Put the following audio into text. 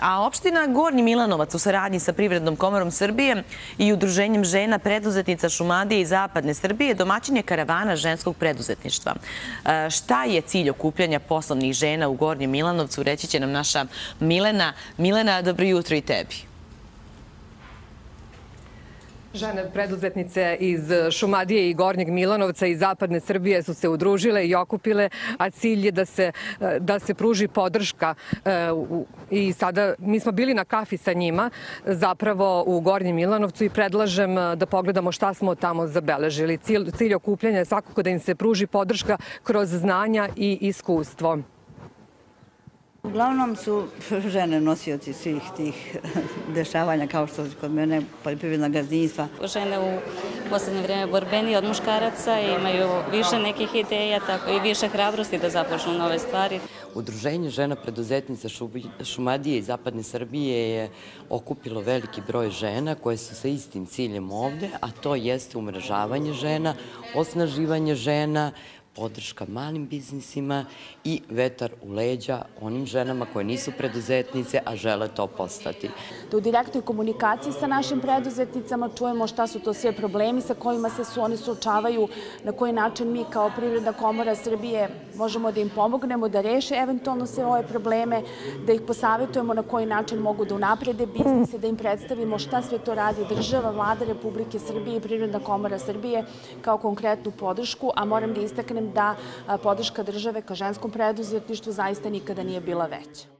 A opština Gornji Milanovac u saradnji sa Privrednom komorom Srbije i Udruženjem žena preduzetnica Šumadije i Zapadne Srbije domaćin je karavana ženskog preduzetništva. E, Šta je cilj okupljanja poslovnih žena u Gornjem Milanovcu, reći će nam naša Milena. Milena, dobro jutro i tebi. Žene preduzetnice iz Šumadije i Gornjeg Milanovca i Zapadne Srbije su se udružile i okupile, a cilj je da se, da se pruži podrška. E, I sada mi smo bili na kafi sa njima zapravo u Gornjem Milanovcu i predlažem e, da pogledamo šta smo tamo zabeležili. Cilj, cilj okupljanja je svakako da im se pruži podrška kroz znanja i iskustvo. Uglavnom su žene nosioci svih tih dešavanja kao što su kod mene poljoprivredna gazdinstva. žene u poslednje vreme borbenije od muškaraca i imaju više nekih ideja, tako i više hrabrosti da započnu nove stvari. Udruženje žena preduzetnica Šumadije i Zapadne Srbije je okupilo veliki broj žena koje su sa istim ciljem ovde, a to jeste umrežavanje žena, osnaživanje žena, podrška malim biznisima i vetar u leđa onim ženama koje nisu preduzetnice, a žele to postati. da u direktnoj komunikaciji sa našim preduzetnicama čujemo šta su to sve problemi sa kojima se su oni suočavaju, na koji način mi kao Privredna komora Srbije možemo da im pomognemo da reše eventualno sve ove probleme, da ih posavetujemo na koji način mogu da unaprede biznise, da im predstavimo šta sve to radi država, vlada Republike Srbije i Privredna komora Srbije kao konkretnu podršku, a moram da istaknem da podrška države ka ženskom preduzetništvu zaista nikada nije bila veća.